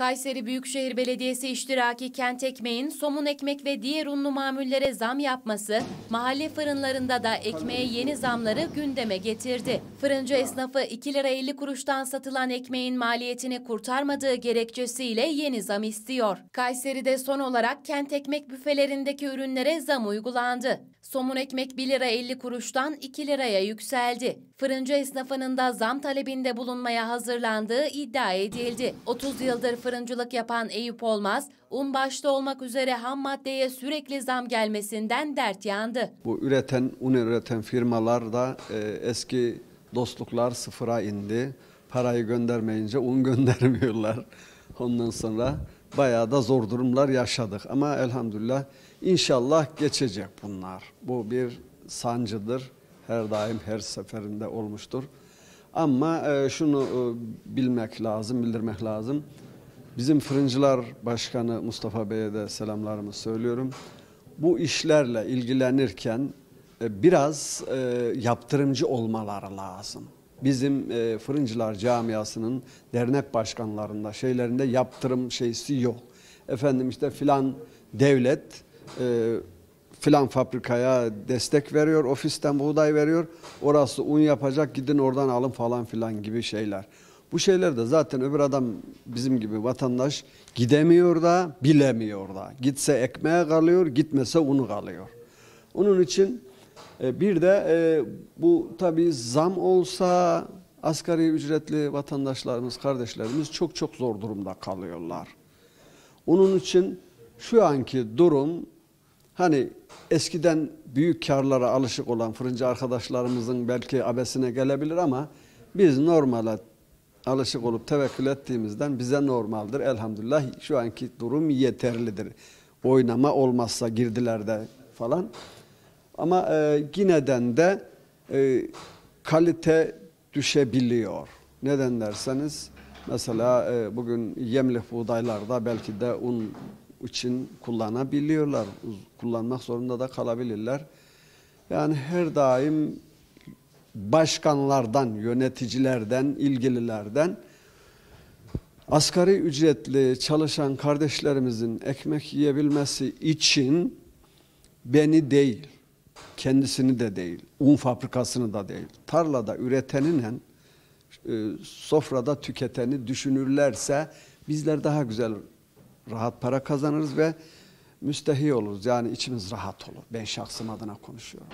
Kayseri Büyükşehir Belediyesi iştiraki kent ekmeğin somun ekmek ve diğer unlu mamullere zam yapması, mahalle fırınlarında da ekmeğe yeni zamları gündeme getirdi. Fırıncı esnafı 2 lira 50 kuruştan satılan ekmeğin maliyetini kurtarmadığı gerekçesiyle yeni zam istiyor. Kayseri'de son olarak kent ekmek büfelerindeki ürünlere zam uygulandı. Somun ekmek 1 lira 50 kuruştan 2 liraya yükseldi. Fırıncı esnafının da zam talebinde bulunmaya hazırlandığı iddia edildi. 30 yıldır fırıncılık yapan Eyüp Olmaz, un başta olmak üzere ham maddeye sürekli zam gelmesinden dert yandı. Bu üreten, un üreten firmalar da e, eski dostluklar sıfıra indi. Parayı göndermeyince un göndermiyorlar. Ondan sonra bayağı da zor durumlar yaşadık. Ama elhamdülillah inşallah geçecek bunlar. Bu bir sancıdır. Her daim her seferinde olmuştur. Ama e, şunu e, bilmek lazım, bildirmek lazım. Bizim Fırıncılar Başkanı Mustafa Bey'e de selamlarımı söylüyorum. Bu işlerle ilgilenirken e, biraz e, yaptırımcı olmaları lazım. Bizim e, Fırıncılar Camiası'nın dernek başkanlarında şeylerinde yaptırım şeysi yok. Efendim işte filan devlet filan fabrikaya destek veriyor, ofisten buğday veriyor. Orası un yapacak gidin oradan alın falan filan gibi şeyler. Bu şeyler de zaten öbür adam bizim gibi vatandaş gidemiyor da bilemiyor da. Gitse ekmeğe kalıyor, gitmese unu kalıyor. Onun için e, bir de e, bu tabii zam olsa asgari ücretli vatandaşlarımız, kardeşlerimiz çok çok zor durumda kalıyorlar. Onun için şu anki durum hani eskiden büyük karlara alışık olan fırıncı arkadaşlarımızın belki abesine gelebilir ama biz normale alışık olup tevekkül ettiğimizden bize normaldir. Elhamdülillah şu anki durum yeterlidir. Oynama olmazsa girdilerde falan. Ama e, yineden de e, kalite düşebiliyor. Neden derseniz mesela e, bugün yemlik buğdaylarda belki de un için kullanabiliyorlar. Kullanmak zorunda da kalabilirler. Yani her daim başkanlardan, yöneticilerden, ilgililerden asgari ücretli çalışan kardeşlerimizin ekmek yiyebilmesi için beni değil, kendisini de değil, un fabrikasını da değil, tarlada üreteninle e, sofrada tüketeni düşünürlerse bizler daha güzel rahat para kazanırız ve müstehi oluruz. Yani içimiz rahat olur. Ben şahsım adına konuşuyorum.